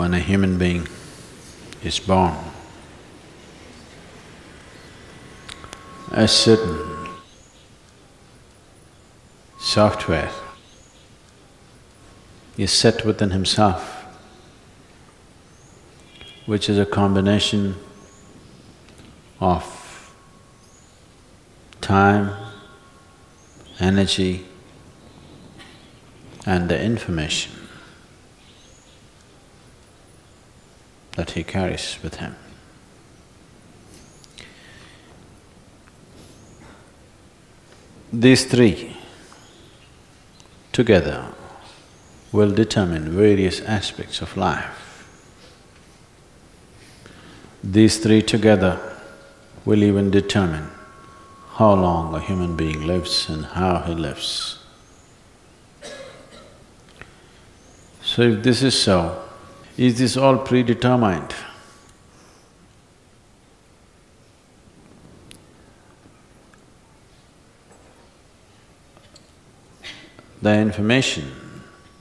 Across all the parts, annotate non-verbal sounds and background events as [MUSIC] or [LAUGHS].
when a human being is born, a certain software is set within himself, which is a combination of time, energy, and the information that he carries with him. These three together will determine various aspects of life. These three together will even determine how long a human being lives and how he lives. So if this is so, is this all predetermined? The information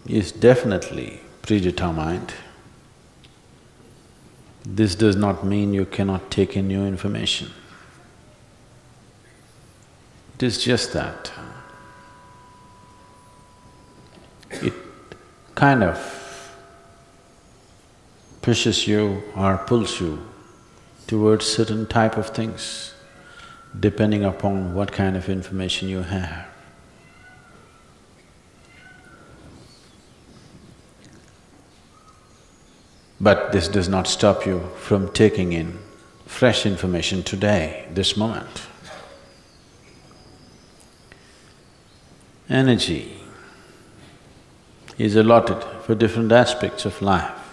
is definitely predetermined. This does not mean you cannot take in new information. It is just that it kind of pushes you or pulls you towards certain type of things depending upon what kind of information you have. But this does not stop you from taking in fresh information today, this moment. Energy is allotted for different aspects of life.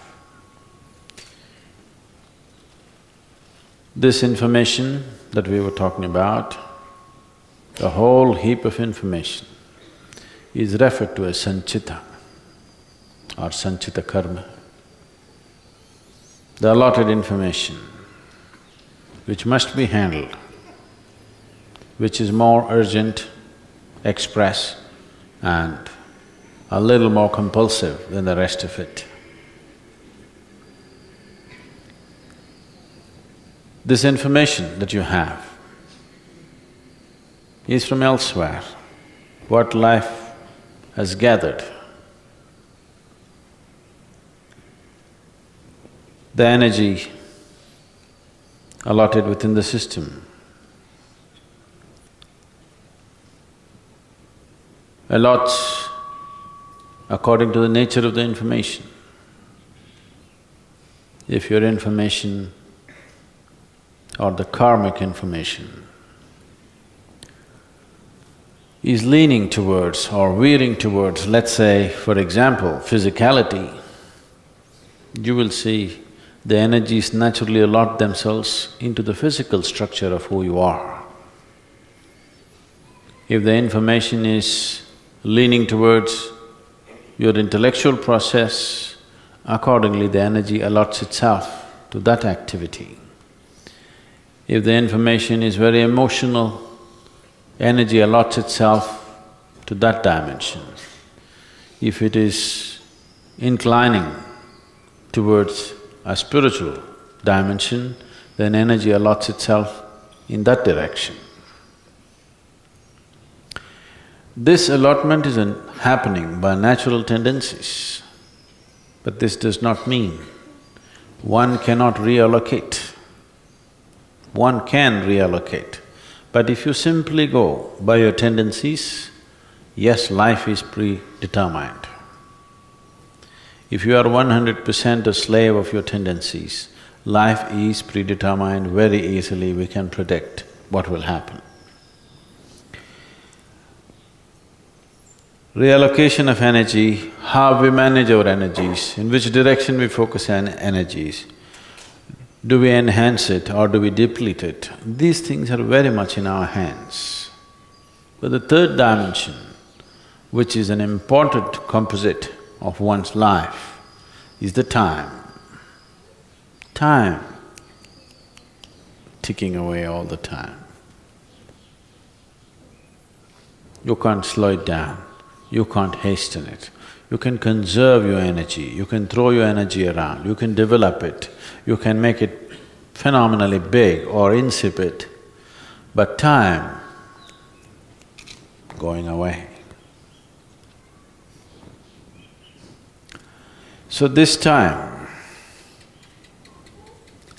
This information that we were talking about, the whole heap of information is referred to as sanchita or sanchita karma. The allotted information which must be handled, which is more urgent, express and a little more compulsive than the rest of it. This information that you have is from elsewhere, what life has gathered. The energy allotted within the system allots according to the nature of the information. If your information or the karmic information is leaning towards or veering towards, let's say, for example, physicality, you will see the energies naturally allot themselves into the physical structure of who you are. If the information is leaning towards your intellectual process, accordingly the energy allots itself to that activity. If the information is very emotional, energy allots itself to that dimension. If it is inclining towards a spiritual dimension, then energy allots itself in that direction. This allotment is happening by natural tendencies, but this does not mean one cannot reallocate. One can reallocate, but if you simply go by your tendencies, yes, life is predetermined. If you are one hundred percent a slave of your tendencies, life is predetermined, very easily we can predict what will happen. reallocation of energy, how we manage our energies, in which direction we focus on energies. Do we enhance it or do we deplete it? These things are very much in our hands. But the third dimension, which is an important composite of one's life, is the time. Time ticking away all the time. You can't slow it down you can't hasten it. You can conserve your energy, you can throw your energy around, you can develop it, you can make it phenomenally big or insipid, but time going away. So this time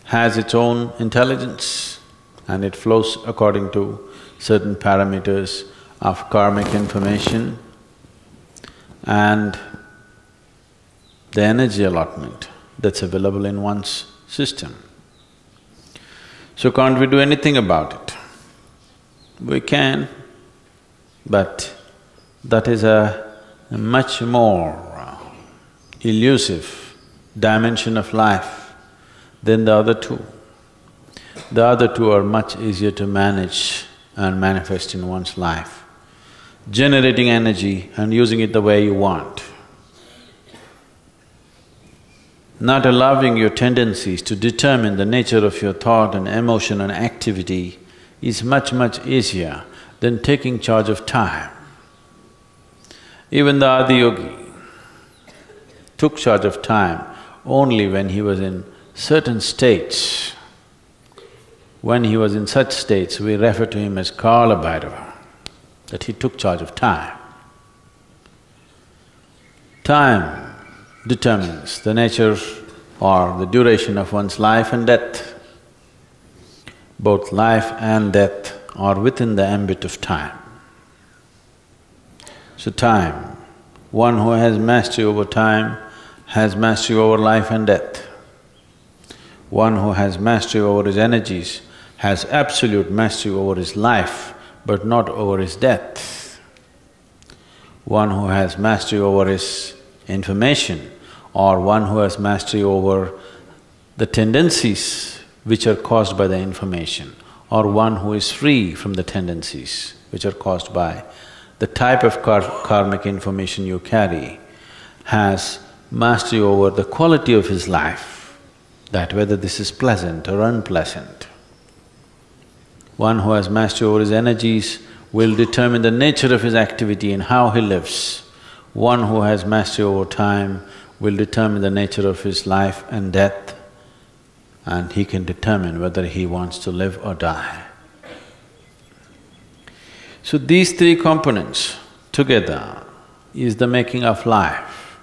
has its own intelligence and it flows according to certain parameters of karmic information and the energy allotment that's available in one's system. So can't we do anything about it? We can, but that is a, much more elusive dimension of life than the other two. The other two are much easier to manage and manifest in one's life generating energy and using it the way you want. Not allowing your tendencies to determine the nature of your thought and emotion and activity is much, much easier than taking charge of time. Even the Adiyogi took charge of time only when he was in certain states. When he was in such states, we refer to him as Kala Bhairava that he took charge of time. Time determines the nature or the duration of one's life and death. Both life and death are within the ambit of time. So time, one who has mastery over time has mastery over life and death. One who has mastery over his energies has absolute mastery over his life but not over his death. One who has mastery over his information or one who has mastery over the tendencies which are caused by the information or one who is free from the tendencies which are caused by the type of kar karmic information you carry has mastery over the quality of his life, that whether this is pleasant or unpleasant. One who has mastery over his energies will determine the nature of his activity and how he lives. One who has mastery over time will determine the nature of his life and death and he can determine whether he wants to live or die. So these three components together is the making of life.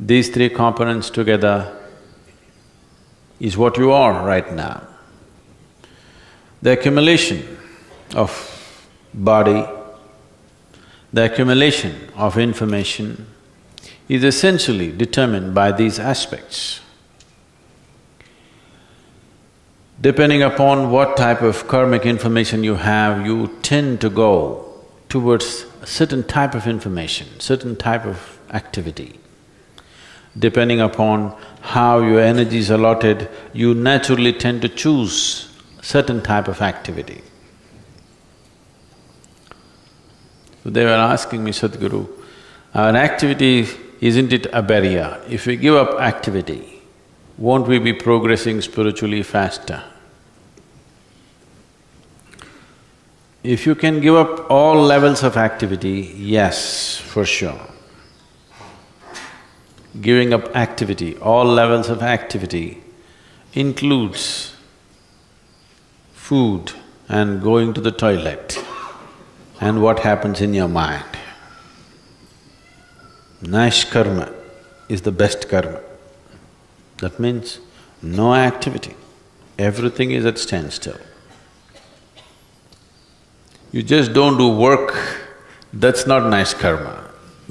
These three components together is what you are right now. The accumulation of body, the accumulation of information is essentially determined by these aspects. Depending upon what type of karmic information you have, you tend to go towards a certain type of information, certain type of activity. Depending upon how your energy is allotted, you naturally tend to choose certain type of activity. So they were asking me, Sadhguru, our activity, isn't it a barrier? If we give up activity, won't we be progressing spiritually faster? If you can give up all levels of activity, yes, for sure. Giving up activity, all levels of activity includes food and going to the toilet and what happens in your mind. Nishkarma is the best karma. That means no activity, everything is at standstill. You just don't do work, that's not nishkarma,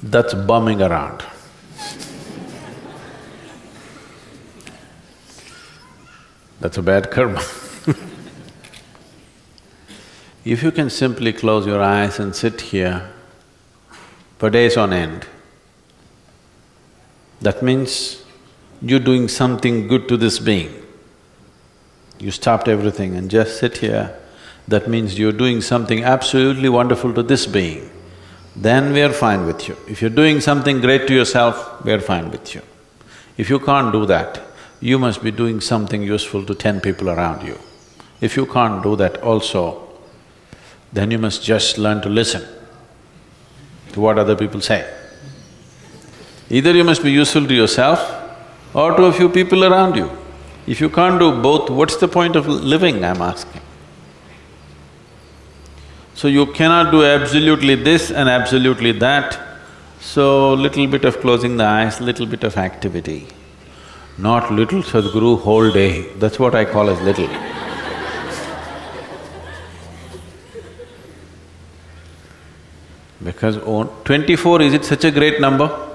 that's bumming around. That's a bad karma [LAUGHS] If you can simply close your eyes and sit here for days on end, that means you're doing something good to this being. You stopped everything and just sit here, that means you're doing something absolutely wonderful to this being. Then we are fine with you. If you're doing something great to yourself, we are fine with you. If you can't do that, you must be doing something useful to ten people around you. If you can't do that also, then you must just learn to listen. to what other people say. Either you must be useful to yourself or to a few people around you. If you can't do both, what's the point of living, I'm asking? So you cannot do absolutely this and absolutely that, so little bit of closing the eyes, little bit of activity. Not little Sadhguru whole day, that's what I call as little. Because twenty-four, is it such a great number?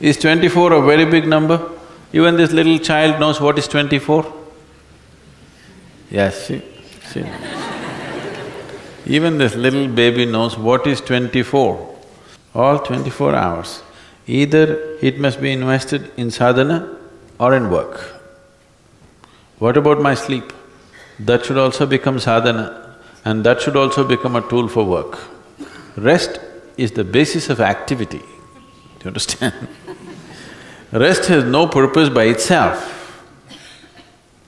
Is twenty-four a very big number? Even this little child knows what is twenty-four? Yes, see, see. Even this little baby knows what is twenty-four. All twenty-four hours. Either it must be invested in sadhana or in work. What about my sleep? That should also become sadhana and that should also become a tool for work. Rest is the basis of activity, do you understand? [LAUGHS] Rest has no purpose by itself.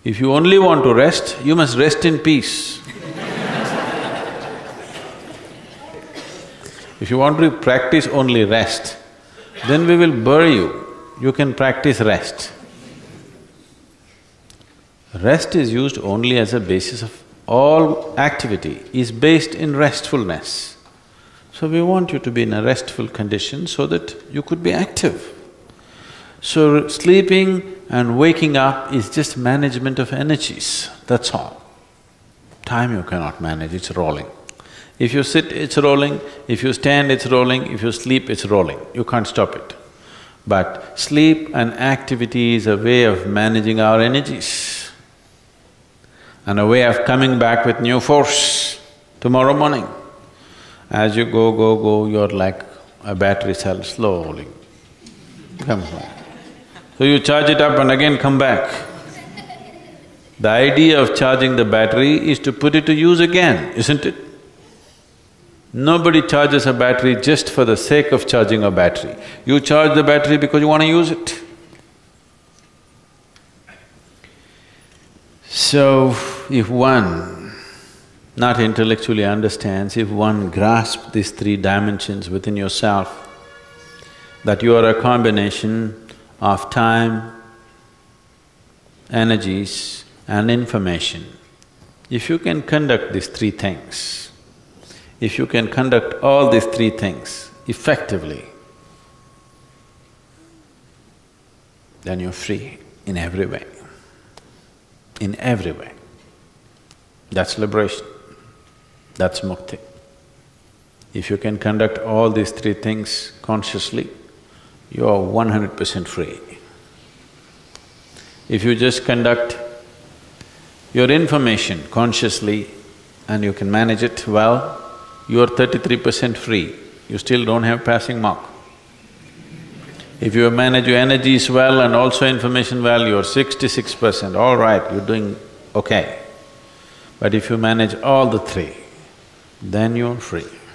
If you only want to rest, you must rest in peace. [LAUGHS] if you want to practice only rest, then we will bury you. You can practice rest. Rest is used only as a basis of all activity, is based in restfulness. So we want you to be in a restful condition so that you could be active. So sleeping and waking up is just management of energies, that's all. Time you cannot manage, it's rolling. If you sit, it's rolling, if you stand, it's rolling, if you sleep, it's rolling, you can't stop it. But sleep and activity is a way of managing our energies and a way of coming back with new force tomorrow morning. As you go, go, go, you're like a battery cell slowly comes back. So you charge it up and again come back. The idea of charging the battery is to put it to use again, isn't it? Nobody charges a battery just for the sake of charging a battery. You charge the battery because you want to use it. So, if one not intellectually understands, if one grasps these three dimensions within yourself, that you are a combination of time, energies and information. If you can conduct these three things, if you can conduct all these three things effectively, then you're free in every way, in every way. That's liberation. That's mukti. If you can conduct all these three things consciously, you are one hundred percent free. If you just conduct your information consciously and you can manage it well, you are thirty-three percent free, you still don't have passing mark. If you manage your energies well and also information well, you're sixty-six percent, all right, you're doing okay. But if you manage all the three, then you're free.